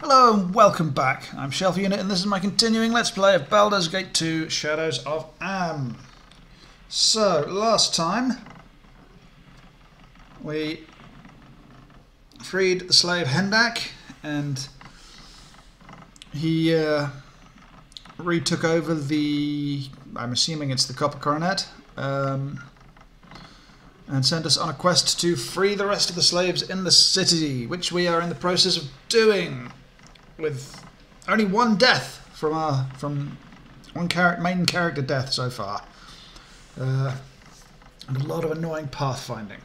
Hello and welcome back. I'm Shelf Unit and this is my continuing Let's Play of Baldur's Gate 2 Shadows of Amn. So, last time we freed the slave Hendak and he uh, retook over the, I'm assuming it's the Copper Coronet, um, and sent us on a quest to free the rest of the slaves in the city, which we are in the process of doing with only one death from our from one char- main character death so far, uh, and a lot of annoying pathfinding.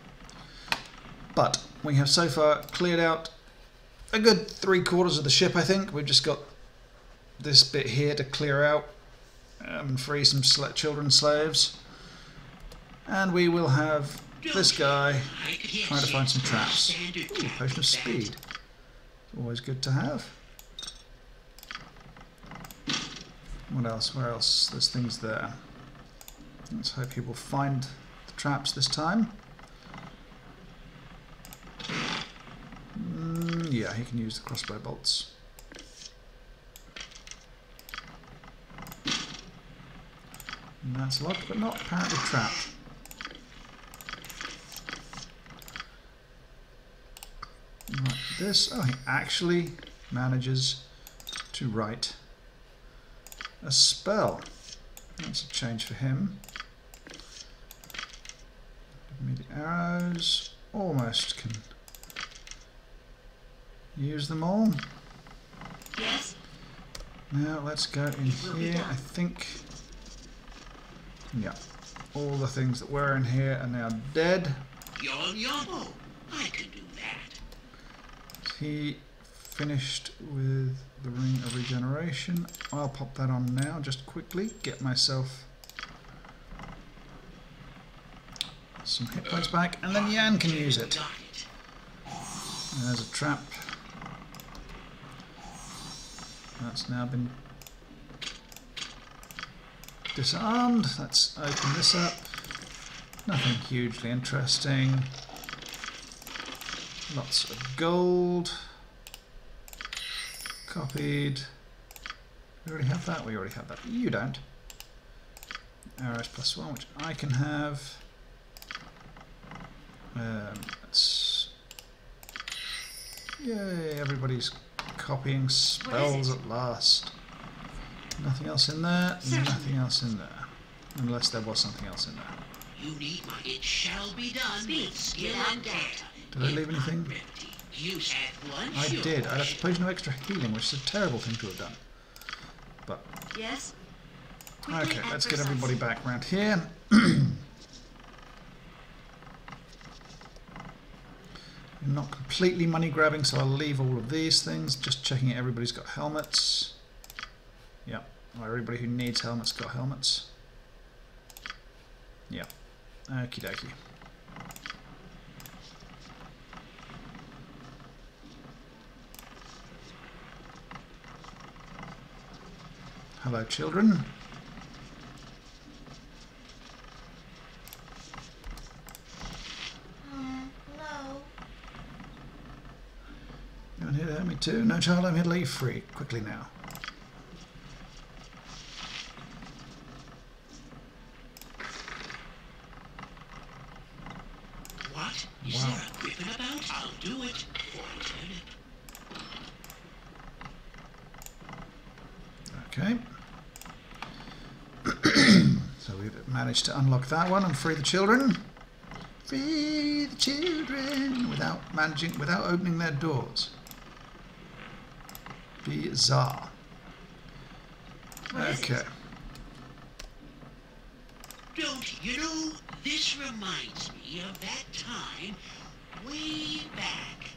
But we have so far cleared out a good three quarters of the ship. I think we've just got this bit here to clear out um, and free some sla- children slaves, and we will have this guy trying to find some traps. Ooh, potion of speed. Always good to have. What else? Where else? There's things there. Let's hope he will find the traps this time. Mm, yeah, he can use the crossbow bolts. And that's locked, but not apparently trapped. Like this. Oh, he actually manages to write a spell. That's a change for him. Give me the arrows. Almost can use them all. Yes. Now let's go in here. I think. Yeah. All the things that were in here are now dead. Yon yon. Oh, I can do that. He finished with the Ring of Regeneration. I'll pop that on now, just quickly. Get myself some hit points back, and then Jan can use it. There's a trap. That's now been disarmed. Let's open this up. Nothing hugely interesting. Lots of gold. Copied. We already have that? We already have that. You don't. Arrows plus one, which I can have. Um, let's Yay, everybody's copying spells at last. Nothing else in there, Certainly. nothing else in there. Unless there was something else in there. You need my. It shall be done. Speak Skill without and data. Did I leave anything? Remedy. You had one. I sure did. I left a potion of extra healing, which is a terrible thing to have done. But, Yes? Quickly okay, let's get everybody back around here. Not completely money grabbing, so I'll leave all of these things. Just checking everybody's got helmets. Yep. Well, everybody who needs helmets got helmets. Yep. Okie dokie. Hello, children. Um, no. Anyone here to hurt me too? No, child, I'm here to leave free. Quickly now. What? Is Wow. there a griffin about? I'll do it. Or turn it. Okay. so we've managed to unlock that one and free the children. Free the children without managing, without opening their doors. Bizarre. What is? Okay. Don't you know? This reminds me of that time way back.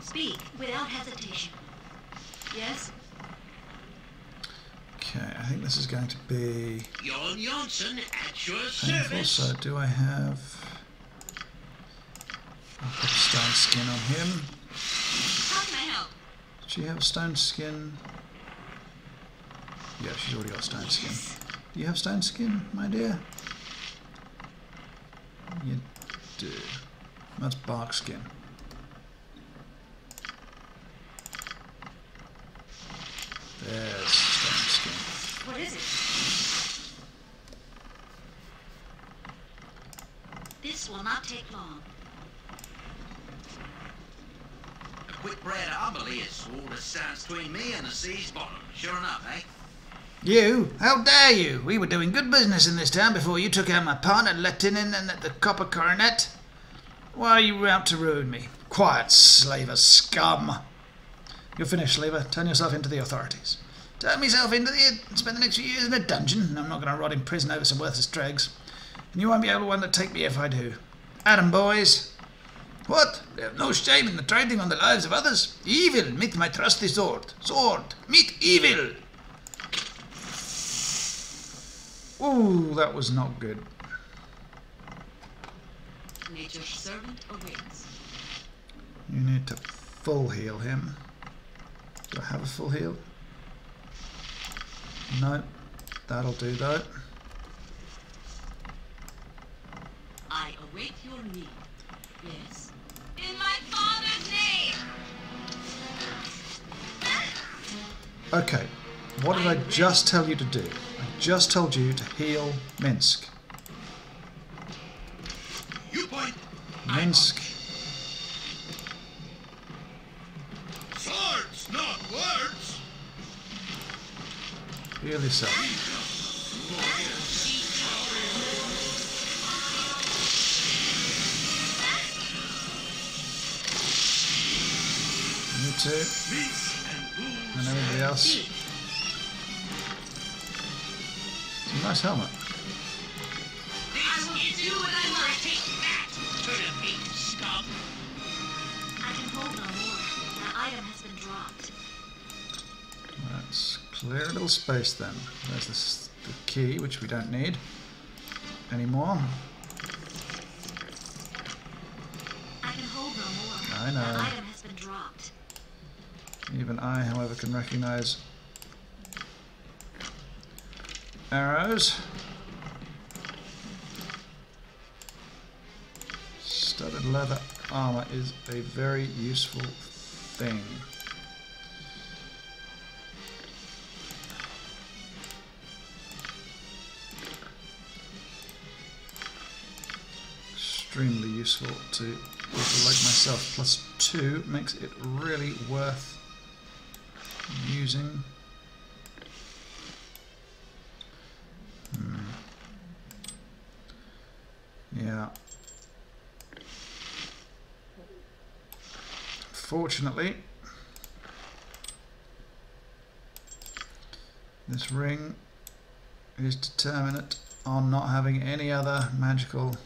Speak without hesitation. Yes? Think this is going to be Jan Jansen at your service. So do I have? I'll put a stone skin on him. How can I help? Does she have a stone skin? Yeah, she's already got stone skin. Do you have stone skin, my dear? You do. That's bark skin. There's stone skin. What is it? This will not take long. A quick bread homily is all that stands between me and the sea's bottom. Sure enough, eh? You? How dare you? We were doing good business in this town before you took out my partner, Lehtinen, and let the copper coronet. Why are you out to ruin me? Quiet, slaver scum. You're finished, slaver. Turn yourself into the authorities. Turn myself into the... Spend the next few years in a dungeon. I'm not going to rot in prison over some worthless dregs. And you won't be able to undertake me if I do. Adam, boys. What? We have no shame in the trading on the lives of others. Evil, meet my trusty sword. Sword, meet evil. Ooh, that was not good. Nature's servant awaits. You need to full heal him. Do I have a full heal? No. That'll do though. I await your need. Yes. In my father's name! Okay. What did I just tell you to do? I just told you to heal Minsk. You point. Minsk. Swords, not words. Heal yourself. Peace and everybody else. It's a nice helmet. This is you and I will take that to the meat scum. I can hold no more. My item has been dropped. Let's clear a little space then. There's this, the key, which we don't need anymore. I can hold no more. I know. My item has been dropped. Even I, however, can recognize arrows. Studded leather armor is a very useful thing. Extremely useful to people like myself. Plus two makes it really worth using. Hmm. Yeah. Fortunately, this ring is determinate on not having any other magical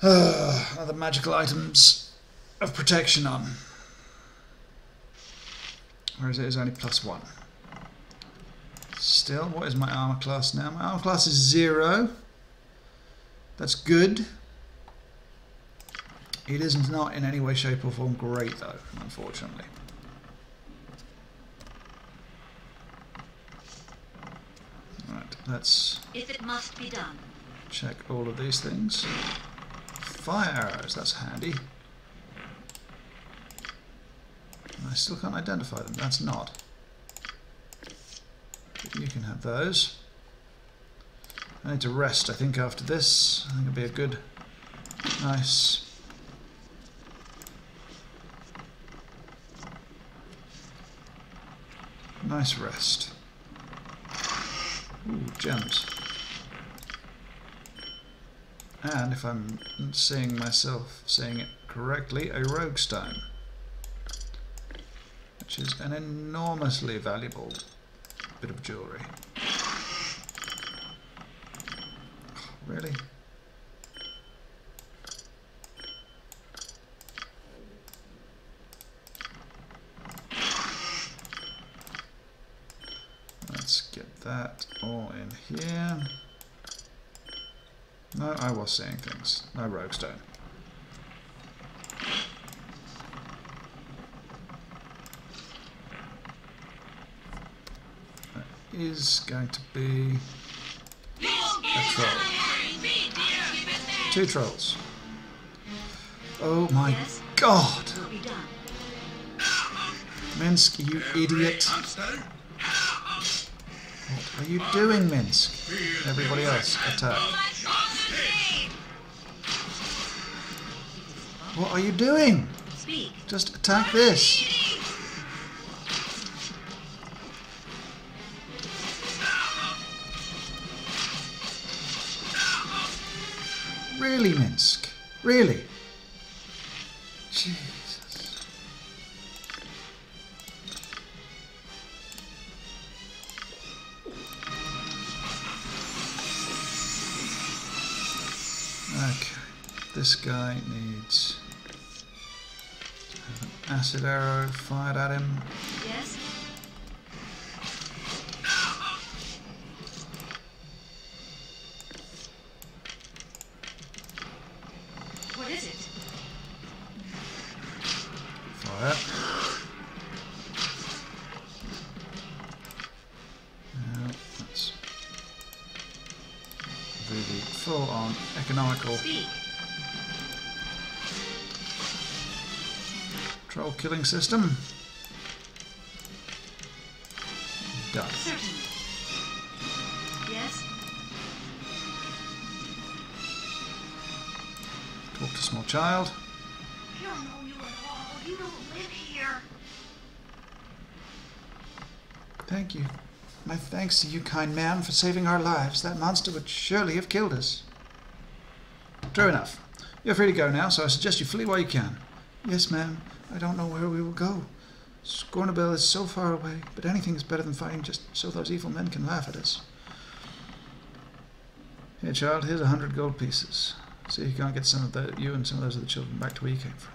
other magical items of protection on. Whereas it is only plus one. Still, what is my armor class now? My armor class is zero. That's good. It is not in any way, shape, or form great, though, unfortunately. Right, let's If it must be done. check all of these things. Fire arrows, that's handy. I still can't identify them, that's not. But you can have those. I need to rest, I think, after this. I think it'll be a good, nice. Nice rest. Ooh, gems. And if I'm seeing myself saying it correctly, a rogue stone. Which is an enormously valuable bit of jewellery. Really? Let's get that all in here. No, I was saying things. No rogue stone. Is going to be a troll. Two trolls. Oh my Yes? god! Will. Minsk, you idiot. What are you doing, Minsk? Everybody else, attack. What are you doing? Just attack this. Really, Minsk? Really? Economical troll killing system. Done. Yes? Talk to small child. I don't know you at all. You don't live here. Thank you. My thanks to you, kind man, for saving our lives. That monster would surely have killed us. True enough. You're free to go now, so I suggest you flee while you can. Yes, ma'am. I don't know where we will go. Scornubel is so far away, but anything is better than fighting just so those evil men can laugh at us. Here, child, here's a hundred gold pieces. See if you can't get some of the, you and some of those other children back to where you came from.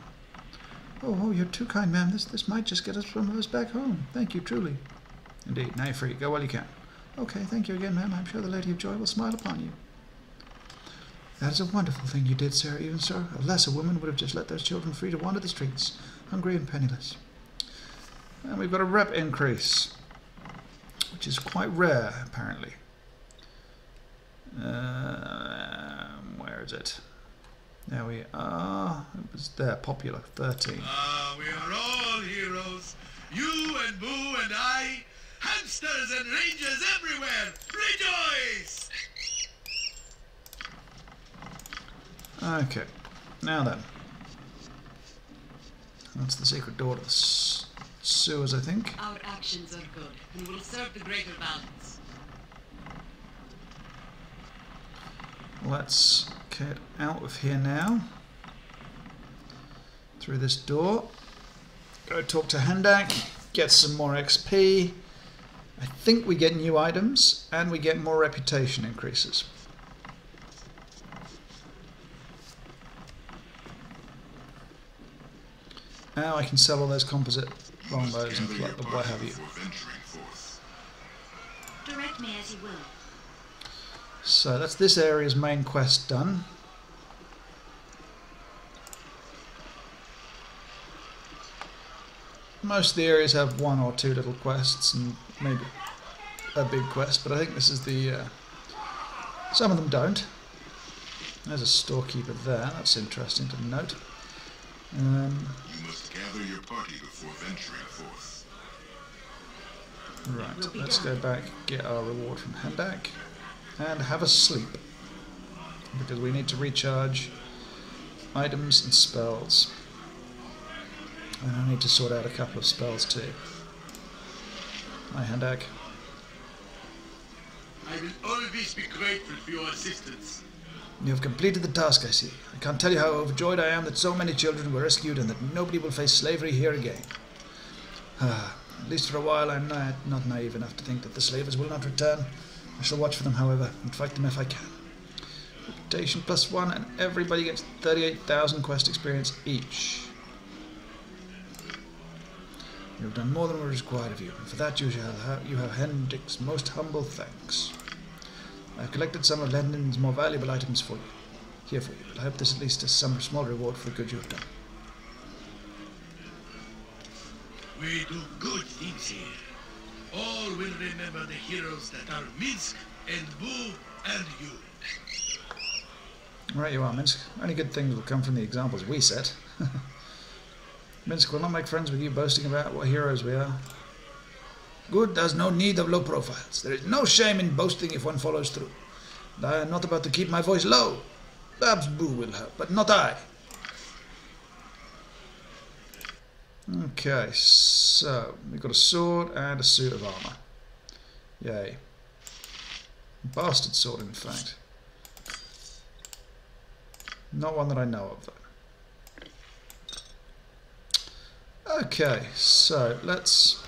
Oh, oh, you're too kind, ma'am. This, this might just get us some of us back home. Thank you, truly. Indeed. Now you're free. Go while you can. Okay, thank you again, ma'am. I'm sure the Lady of Joy will smile upon you. That is a wonderful thing you did, sir. Even so, a lesser woman would have just let those children free to wander the streets, hungry and penniless. And we've got a rep increase, which is quite rare, apparently. Um, where is it? There we are. It was there, popular, 13. Ah, we are all heroes. You and Boo and I. Hamsters and rangers everywhere. Rejoice! Okay, now then. That's the secret door to the s- sewers, I think. Our actions are good and will serve the greater balance. Let's get out of here now. Through this door. Go talk to Hendak, Get some more XP. I think we get new items and we get more reputation increases. Now I can sell all those composite longbows and collect the what have you. Direct me as you will. So that's this area's main quest done. Most of the areas have one or two little quests and maybe a big quest, but I think this is the. Uh, some of them don't. There's a storekeeper there. That's interesting to note. Um, You must gather your party before venturing forth. right, let's go back, get our reward from Hendak, and have a sleep because we need to recharge items and spells. And I need to sort out a couple of spells too. Hi, Hendak. I will always be grateful for your assistance. You have completed the task, I see. I can't tell you how overjoyed I am that so many children were rescued and that nobody will face slavery here again. Ah, at least for a while I'm na- not naive enough to think that the slavers will not return. I shall watch for them, however, and fight them if I can. Reputation plus one, and everybody gets 38,000 quest experience each. You have done more than was required of you, and for that you shall you have Hendak's most humble thanks. I have collected some of Lehtinen's more valuable items for you. Here for you. I hope this at least is some small reward for the good you have done. We do good things here. All will remember the heroes that are Minsk and Boo and you. Right you are, Minsk. Only good things will come from the examples we set. Minsk will not make friends with you boasting about what heroes we are. Good has no need of low profiles. There is no shame in boasting if one follows through. I am not about to keep my voice low. Perhaps Boo will help, but not I. Okay, so we've got a sword and a suit of armour. Yay. Bastard sword, in fact. Not one that I know of, though. Okay, so let's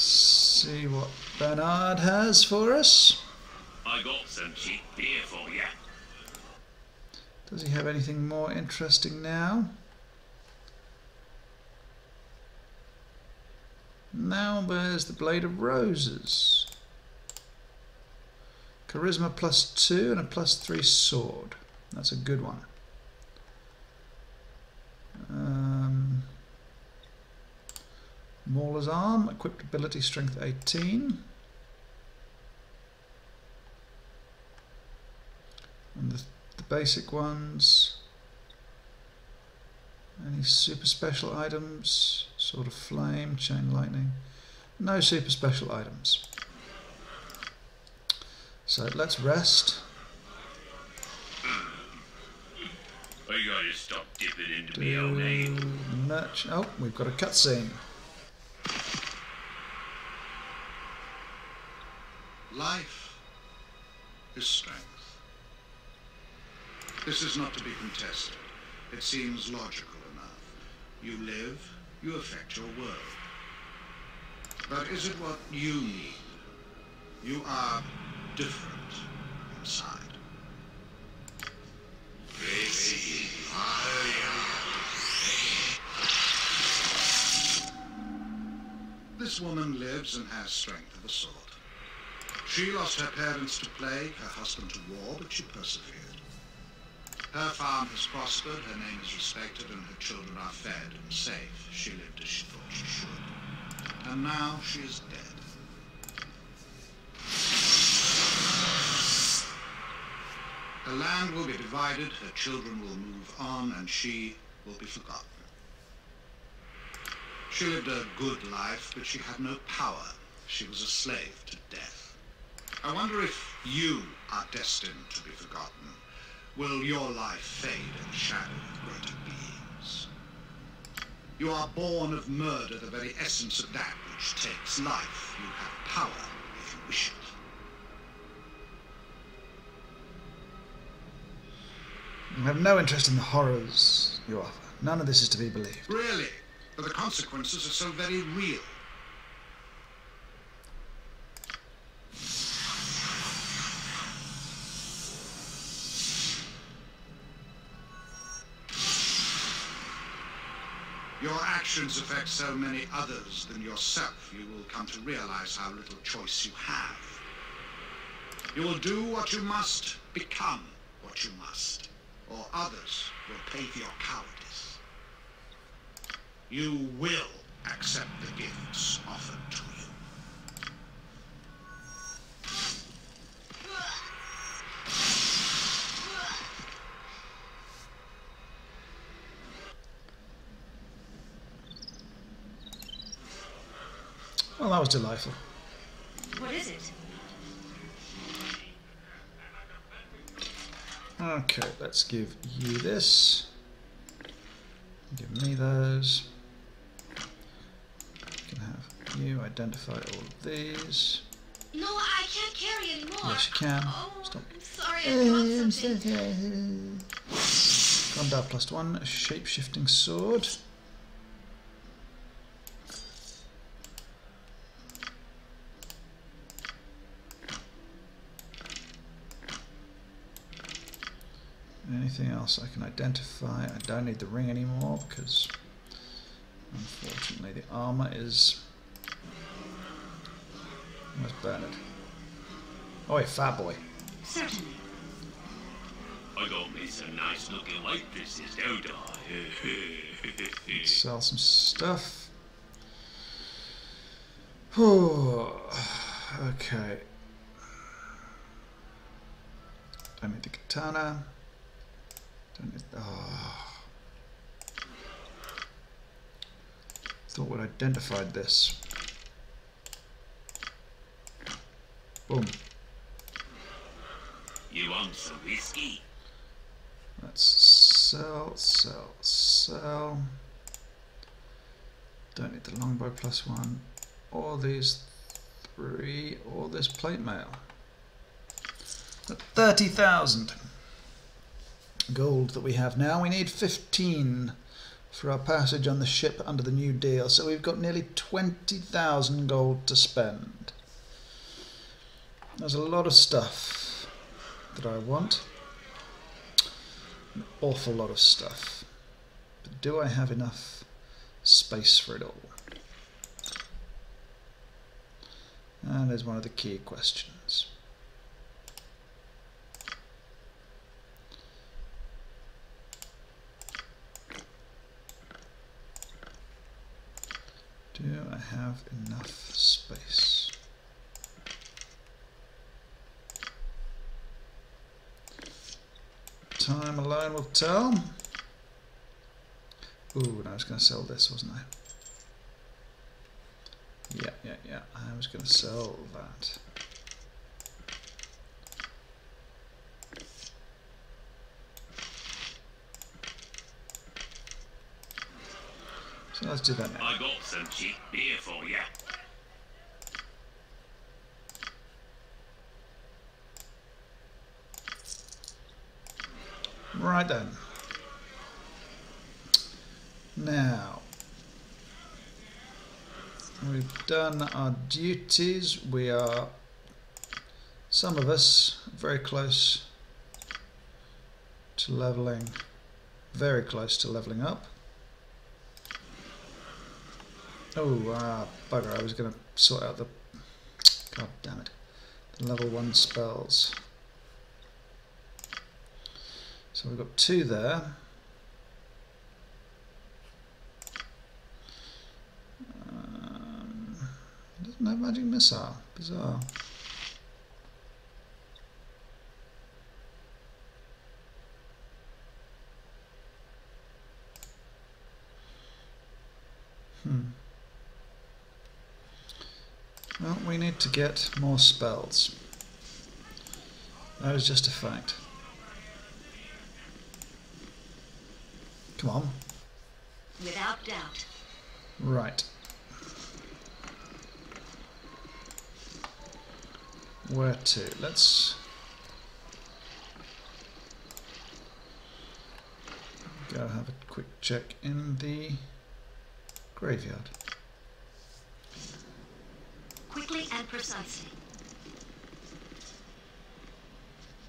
see what Bernard has for us. I got some cheap beer for you. Does he have anything more interesting now? Now where's the Blade of Roses? Charisma plus two and a plus three sword. That's a good one. Um, Mauler's Arm, equipped ability strength 18. And the, the basic ones. Any super special items? Sword of Flame, Chain Lightning. No super special items. So let's rest. I gotta stop dipping into Do me own. Oh, we've got a cutscene. Life is strength. This is not to be contested. It seems logical enough. You live, you affect your world. But is it what you need? You are different inside. This woman lives and has strength of a sort. She lost her parents to plague, her husband to war, but she persevered. Her farm has prospered, her name is respected, and her children are fed and safe. She lived as she thought she should. And now she is dead. Her land will be divided, her children will move on, and she will be forgotten. She lived a good life, but she had no power. She was a slave to death. I wonder if you are destined to be forgotten. Will your life fade in the shadow of greater beings? You are born of murder, the very essence of that which takes life. You have power if you wish it. I have no interest in the horrors you offer. None of this is to be believed. Really? But the consequences are so very real. Actions affect so many others than yourself. You will come to realize how little choice you have. You will do what you must, become what you must, or others will pay for your cowardice. You will accept the gifts offered to you. Well, that was delightful. What is it? Okay, let's give you this. Give me those. You can have you identify all of these. No, I can't carry anymore. Yes, you can. Oh, Stop. I'm sorry, I dropped something. Plus one, a shape shifting sword. Anything else I can identify? I don't need the ring anymore because unfortunately the armour is. Where's Bernard? Oh, wait, Fat Boy. Certainly. I got me some nice looking white dresses, don't I? Sell some stuff. Oh, okay. Don't need the katana. Don't need. Oh. Ah. Thought we'd identified this. Boom. You want some whiskey? Let's sell, sell, sell. Don't need the longbow plus one. Or these three, or this plate mail. Got 30,000 gold that we have now. We need 15 for our passage on the ship under the new deal. So we've got nearly 20,000 gold to spend. There's a lot of stuff that I want. An awful lot of stuff. But do I have enough space for it all? And there's one of the key questions. Do I have enough space? Time alone will tell. Ooh, and I was going to sell this, wasn't I? Yeah, yeah, yeah. I was going to sell that. So let's do that now. I got some cheap beer for you. Right then. Now, we've done our duties. We are, some of us, very close to leveling, very close to leveling up. Oh, ah, bugger, I was going to sort out the, god damn it, the level 1 spells. So we've got two there. Um, doesn't have magic missile. Bizarre. Hmm. Well, we need to get more spells. That is just a fact. Come on. Without doubt. Right. Where to? Let's go have a quick check in the graveyard. Quickly and precisely.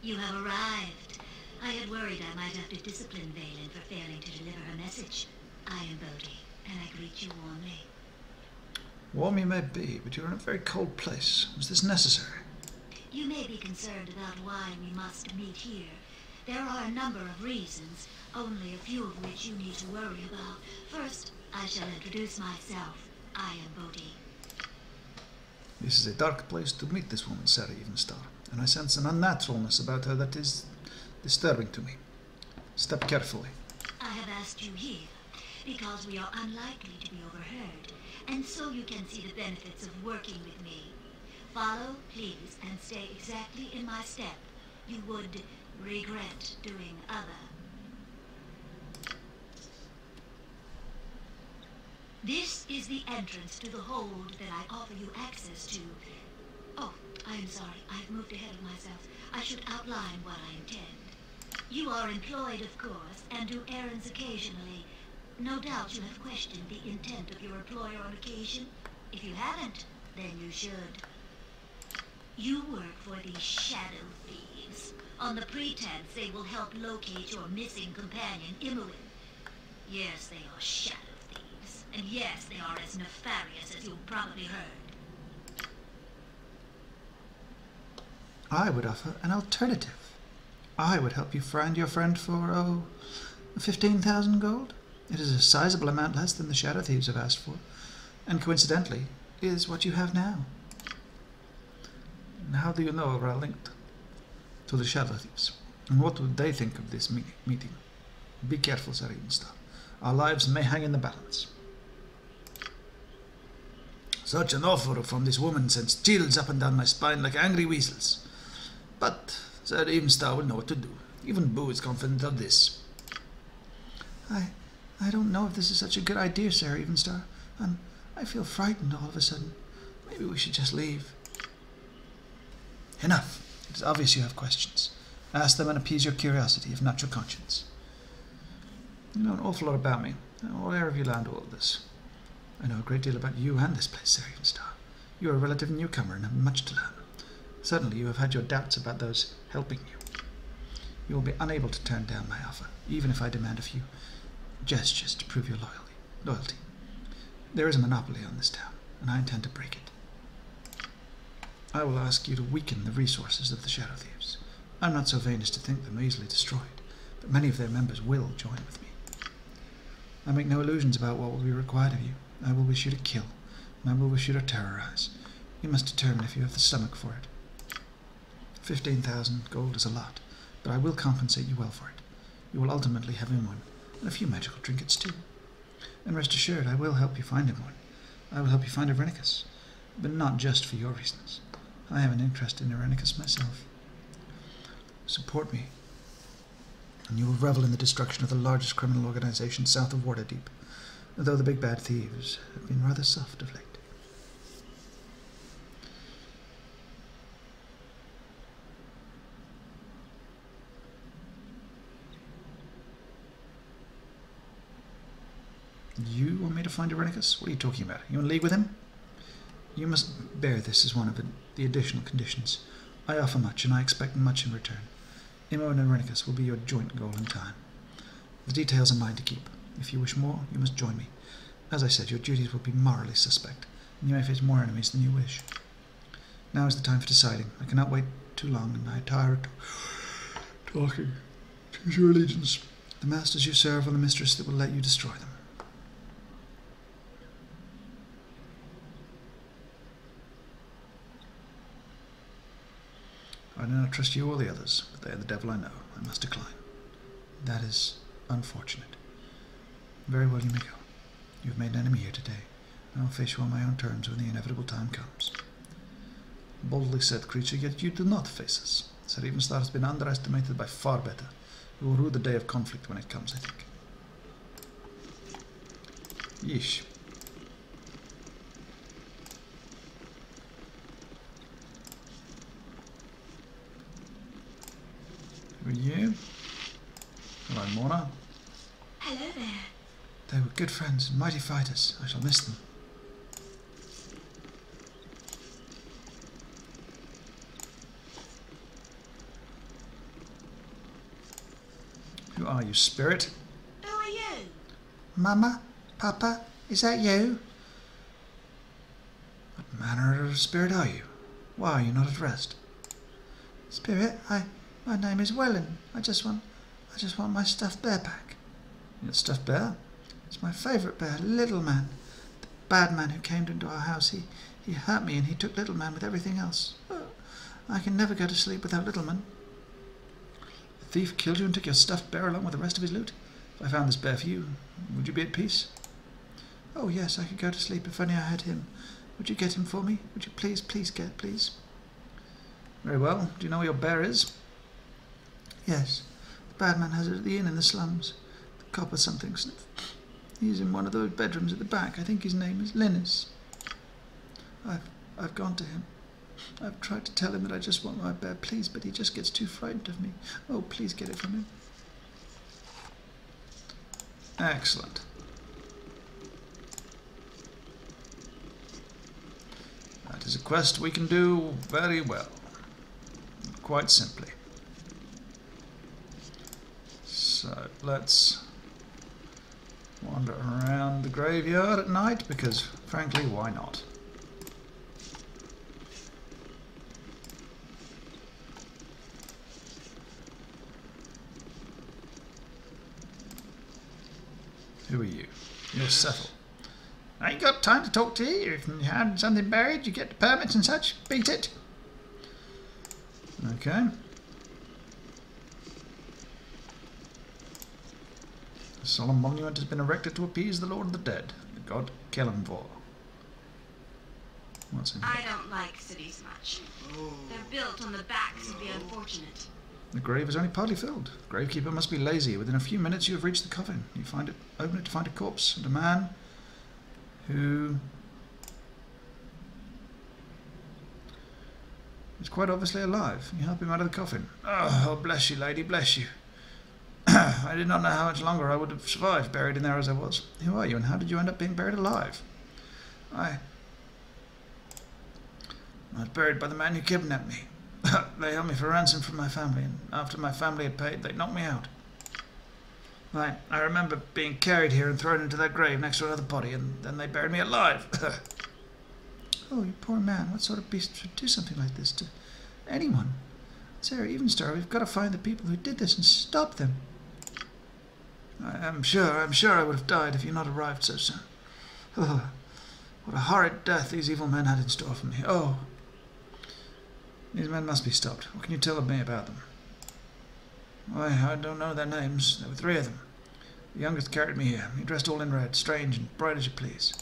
You have arrived. I had worried I might have to discipline Valen for failing to deliver her message. I am Bodhi, and I greet you warmly. Warm you may be, but you're in a very cold place. Was this necessary? You may be concerned about why we must meet here. There are a number of reasons, only a few of which you need to worry about. First, I shall introduce myself. I am Bodhi. This is a dark place to meet this woman, Sarah Evenstar, and I sense an unnaturalness about her that is disturbing to me. Step carefully. I have asked you here because we are unlikely to be overheard, and so you can see the benefits of working with me. Follow, please, and stay exactly in my step. You would regret doing other. This is the entrance to the hold that I offer you access to. Oh, I am sorry. I've moved ahead of myself. I should outline what I intend. You are employed, of course, and do errands occasionally. No doubt you have questioned the intent of your employer on occasion. If you haven't, then you should. You work for the Shadow Thieves, on the pretense they will help locate your missing companion, Imoen. Yes, they are Shadow and yes, they are as nefarious as you've probably heard. I would offer an alternative. I would help you find your friend for, oh, 15,000 gold. It is a sizable amount less than the Shadow Thieves have asked for, and coincidentally, is what you have now. How do you know we're linked to the Shadow Thieves? And what would they think of this meeting? Be careful, Sarenstar. Our lives may hang in the balance. Such an offer from this woman sends chills up and down my spine like angry weasels. But Sir Evenstar will know what to do. Even Boo is confident of this. I, I don't know if this is such a good idea, Sir Evenstar. I'm, I feel frightened all of a sudden. Maybe we should just leave. Enough. It is obvious you have questions. Ask them and appease your curiosity, if not your conscience. You know an awful lot about me. What air have you learned all of this? I know a great deal about you and this place, Sir Evenstar. You are a relative newcomer and have much to learn. Certainly you have had your doubts about those helping you. You will be unable to turn down my offer, even if I demand a few gestures to prove your loyalty. loyalty. There is a monopoly on this town, and I intend to break it. I will ask you to weaken the resources of the Shadow Thieves. I'm not so vain as to think them easily destroyed, but many of their members will join with me. I make no illusions about what will be required of you. I will wish you to kill, and I will wish you to terrorize. You must determine if you have the stomach for it. Fifteen thousand gold is a lot, but I will compensate you well for it. You will ultimately have Imoen, and a few magical trinkets too. And rest assured, I will help you find Imoen. I will help you find Irenicus, but not just for your reasons. I have an interest in Irenicus myself. Support me, and you will revel in the destruction of the largest criminal organization south of Waterdeep, though the big bad thieves have been rather soft of late. You want me to find Irenicus? What are you talking about? You in league with him? You must bear this as one of the additional conditions. I offer much, and I expect much in return. Imoen and Irenicus will be your joint goal in time. The details are mine to keep. If you wish more, you must join me. As I said, your duties will be morally suspect, and you may face more enemies than you wish. Now is the time for deciding. I cannot wait too long, and I tire of talking. Choose your allegiance. The masters you serve or the mistress that will let you destroy them. I do not trust you or the others, but they are the devil I know. I must decline. That is unfortunate. Very well, you may go. You have made an enemy here today. I will face you on my own terms when the inevitable time comes. Boldly said, creature, yet you do not face us. Sir Evenstar has been underestimated by far better. We will rue the day of conflict when it comes, I think. Yeesh. Who are you? Hello, Mona. Hello there. They were good friends and mighty fighters. I shall miss them. Who are you, spirit? Who are you? Mama? Papa? Is that you? What manner of spirit are you? Why are you not at rest? Spirit, I my name is Wellyn. I just want I just want my stuffed bear back. Your stuffed bear? It's my favourite bear, Little Man. The bad man who came into our house, he, he hurt me and he took Little Man with everything else. Oh, I can never go to sleep without Little Man. The thief killed you and took your stuffed bear along with the rest of his loot? If I found this bear for you, would you be at peace? Oh, yes, I could go to sleep if only I had him. Would you get him for me? Would you please, please get, please? Very well. Do you know where your bear is? Yes. The bad man has it at the inn in the slums. The copper something sniff. He's in one of those bedrooms at the back. I think his name is Linus. I've I've gone to him. I've tried to tell him that I just want my bear, please, but he just gets too frightened of me. Oh, please get it from him. Excellent. That is a quest we can do very well. Quite simply. So let's wander around the graveyard at night because, frankly, why not? Who are you? You're Settle. I ain't got time to talk to you. If you had something buried, you get the permits and such. Beat it. Okay. A solemn monument has been erected to appease the Lord of the Dead, the god Kelemvor. What's in here? I don't like cities much. Oh. They're built on the backs of the unfortunate. The grave is only partly filled. The gravekeeper must be lazy. Within a few minutes you have reached the coffin. You find it open it to find a corpse and a man who is quite obviously alive. You help him out of the coffin. Oh, oh bless you, lady, bless you. I did not know how much longer I would have survived buried in there as I was. Who are you and how did you end up being buried alive? I I was buried by the man who kidnapped me. they held me for ransom from my family, and after my family had paid, they knocked me out. I, I remember being carried here and thrown into that grave next to another body, and then they buried me alive. oh, you poor man. What sort of beast would do something like this to anyone? Sarah Evenstar, we've got to find the people who did this and stop them. I am sure, I'm sure I would have died if you not arrived so soon. Oh, what a horrid death these evil men had in store for me. Oh, these men must be stopped. What can you tell of me about them? Why, I don't know their names. There were three of them. The youngest carried me here. He dressed all in red, strange and bright as you please.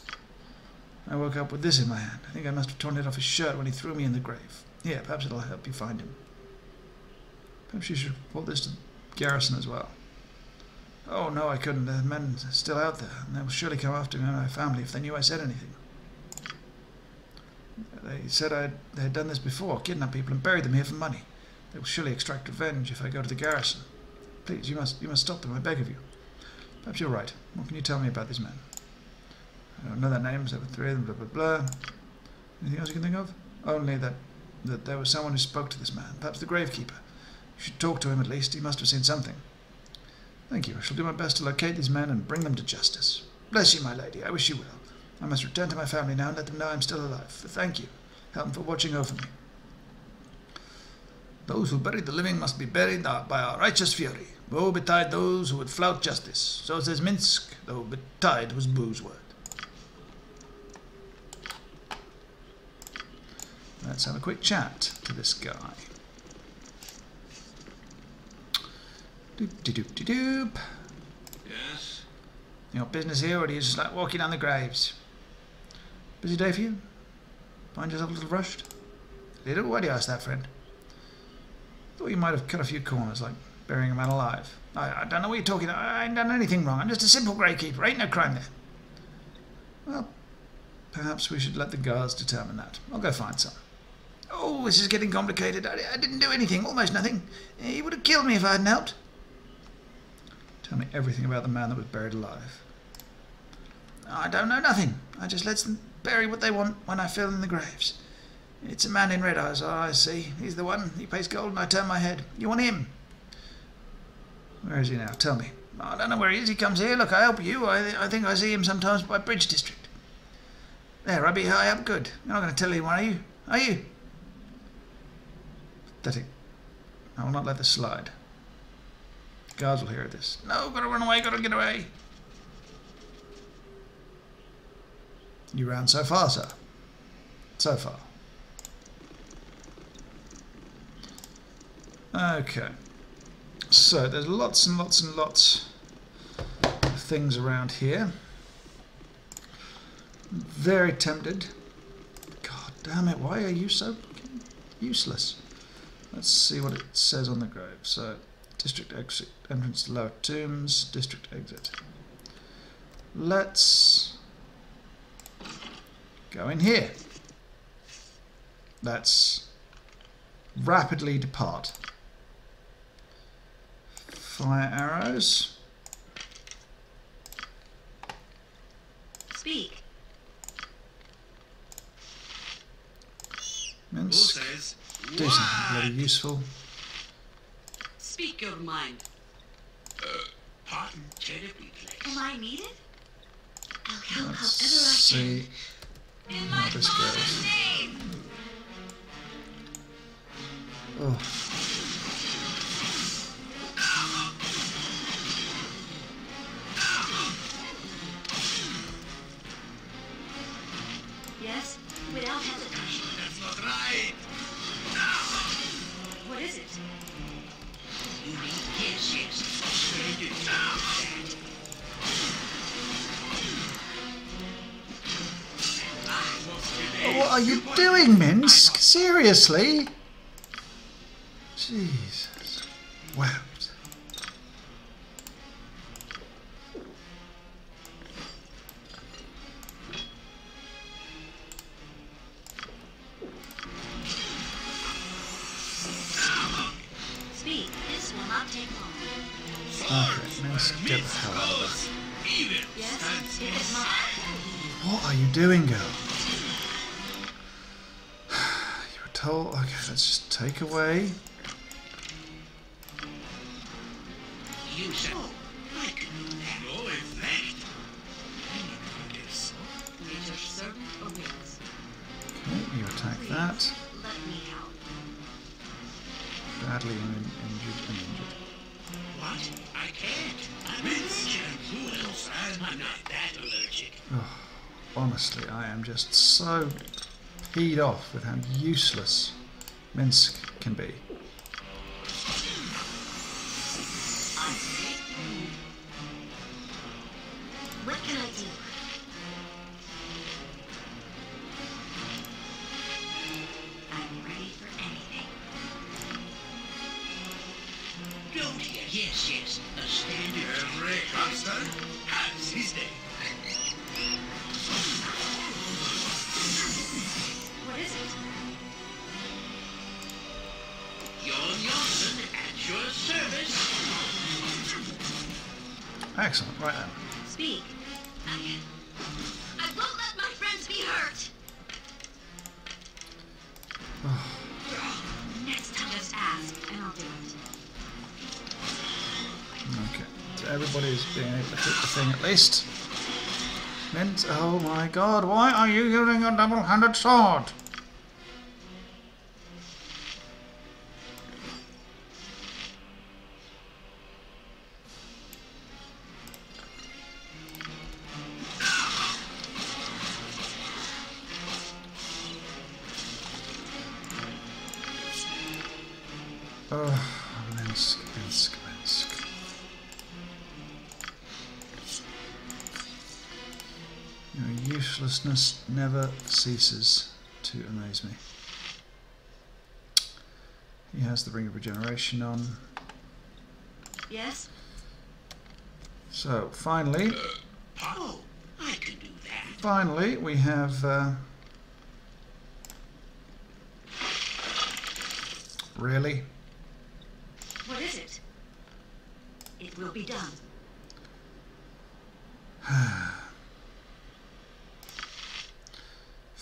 I woke up with this in my hand. I think I must have torn it off his shirt when he threw me in the grave. Here, perhaps it'll help you find him. Perhaps you should report this to Garrison as well. Oh, no, I couldn't. The men are still out there, and they will surely come after me and my family if they knew I said anything. They said I'd, they had done this before, kidnapped people and buried them here for money. They will surely extract revenge if I go to the garrison. Please, you must, you must stop them, I beg of you. Perhaps you're right. What can you tell me about these men? I don't know their names, there were three of them, blah, blah, blah. Anything else you can think of? Only that, that there was someone who spoke to this man, perhaps the gravekeeper. You should talk to him at least, he must have seen something. Thank you, I shall do my best to locate these men and bring them to justice. Bless you, my lady, I wish you well. I must return to my family now and let them know I'm still alive. Thank you. Helm for watching over me. Those who bury the living must be buried uh, by our righteous fury. Woe betide those who would flout justice. So says Minsc, though betide was Boo's word. Let's have a quick chat to this guy. Doop de doop doop. Yes? You got business here, or do you just like walking down the graves? Busy day for you? Find yourself a little rushed? Little? Why do you ask that, friend? Thought you might have cut a few corners, like burying a man alive. I, I don't know what you're talking about. I ain't done anything wrong. I'm just a simple gravekeeper. Ain't no crime there. Well, perhaps we should let the guards determine that. I'll go find some. Oh, this is getting complicated. I, I didn't do anything, almost nothing. He would have killed me if I hadn't helped. Tell me everything about the man that was buried alive. I don't know nothing. I just let them bury what they want when I fill in the graves. It's a man in red eyes, I see. He's the one. He pays gold and I turn my head. You want him? Where is he now? Tell me. I don't know where he is. He comes here. Look, I help you. I, I think I see him sometimes by Bridge District. There, I'll be high up. Good. You're not going to tell anyone, are you? Are you? Pathetic. I will not let this slide. Guards will hear this. No, gotta run away, gotta get away. You ran so far, sir. So far. Okay. So there's lots and lots and lots of things around here. Very tempted. God damn it, why are you so useless? Let's see what it says on the grave. So, district exit, entrance to lower tombs, district exit. Let's go in here. Let's rapidly depart. Fire arrows. Speak. Minsc. says Do something bloody useful. Speak your mind. Uh, pardon, terribly Am. I needed? I'll help Let's however I see can. In how this goes. name! Oh. Are are you doing, Minsc? Seriously? Jesus. Wept. Speak. This will not take long. Okay, Minsc, get the hell out of Even Yes? It is not. What are you doing, girl? You. Okay, let's just take away... peed off with how useless Minsc can be. Excellent, right then. Speak. I, I won't let my friends be hurt. Next time, just ask, and I'll do it. Okay, so everybody's being able to hit the thing at least. Mint, oh my god, why are you using a double-handed sword? Your never ceases to amaze me. He has the Ring of Regeneration on. Yes? So, finally, Oh, I can do that. finally, we have. Uh, really? What is it? It will be done.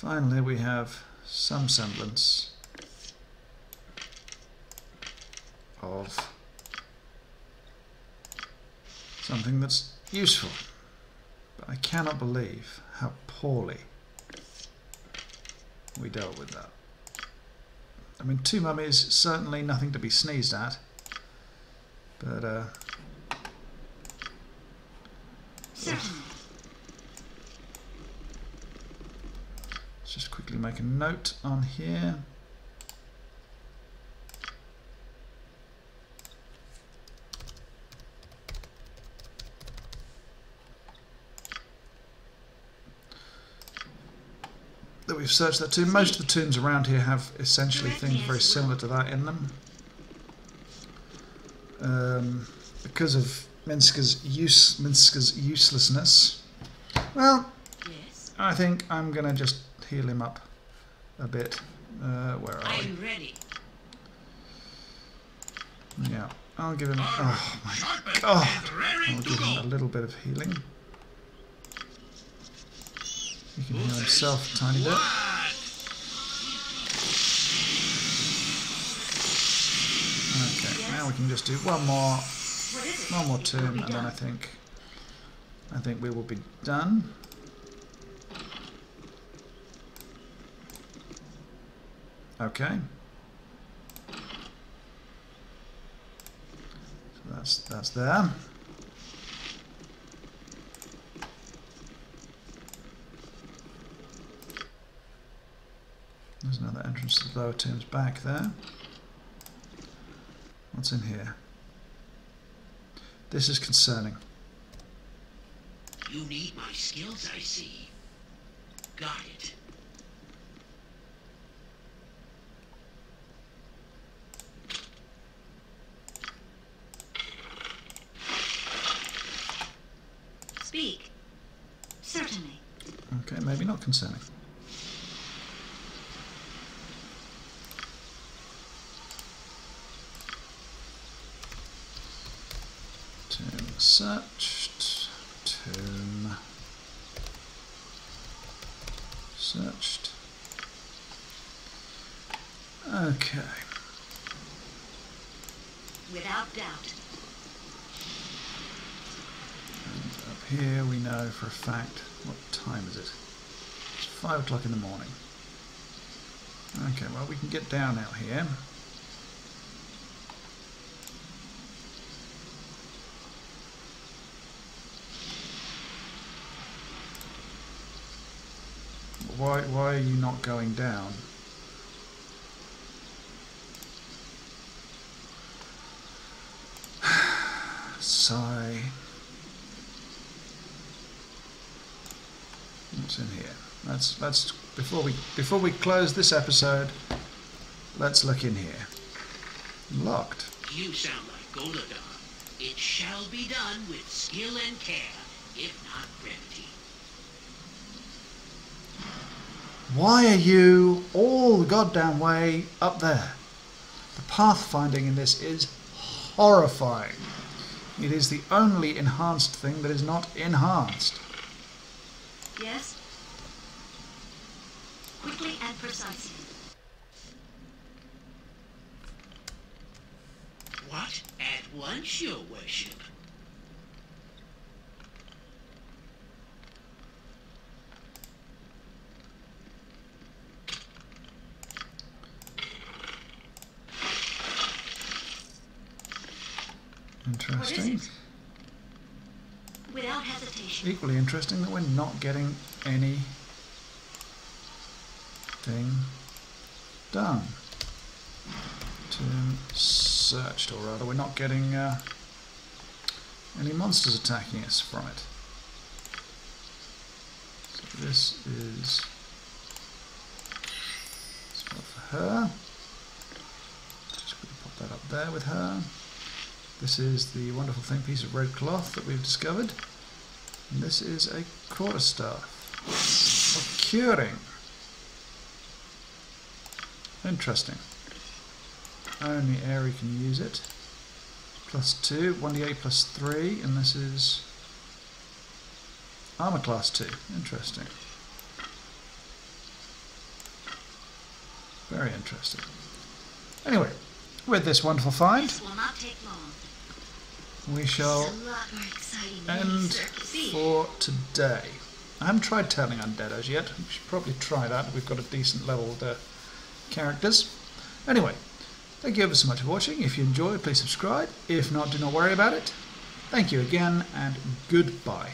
Finally, we have some semblance of something that's useful. But I cannot believe how poorly we dealt with that. I mean, two mummies, certainly nothing to be sneezed at. But, uh. let's just quickly make a note on here. that we've searched that tomb. Most of the tombs around here have essentially things very similar to that in them. Um, because of Minska's use, Minska's uselessness. Well, Yes? I think I'm gonna just heal him up a bit. Uh, where are we? I'm ready. Yeah, I'll give him. Oh my god! I'll give him a little bit of healing. He can heal himself a tiny bit. Okay, now we can just do one more, What is it? one more turn, and then I think, I think we will be done. Okay. So that's that's there. There's another entrance to the lower tombs back there. What's in here? This is concerning. You need my skills, I see. Got it. Not concerning. Tomb searched. Tomb searched. Okay. Without doubt. And up here we know for a fact, what time is it? Five o'clock in the morning. Okay, well we can get down out here. Why, why are you not going down? Sigh. What's in here? Let's let's before we before we close this episode, let's look in here. Locked. You sound like Goladar. It shall be done with skill and care, if not brevity. Why are you all the goddamn way up there? The pathfinding in this is horrifying. It is the only enhanced thing that is not enhanced. Yes? Quickly and precisely. What? At once, your worship. Interesting. it? Without hesitation. Equally interesting that we're not getting anything done. Tomb searched, or rather, we're not getting uh, any monsters attacking us from it. So this is spot for her. Just to pop that up there with her. This is the wonderful thing piece of red cloth that we've discovered. And this is a quarterstaff for curing. Interesting. Only Aerie can use it. Plus 2, 1d8 plus 3, and this is armor class 2. Interesting. Very interesting. Anyway, with this wonderful find, This will not take long. we shall It's a lot more exciting than any end for today. I haven't tried turning undead as yet. We should probably try that. We've got a decent level of the characters. Anyway, thank you ever so much for watching. If you enjoyed, please subscribe. If not, do not worry about it. Thank you again, and goodbye.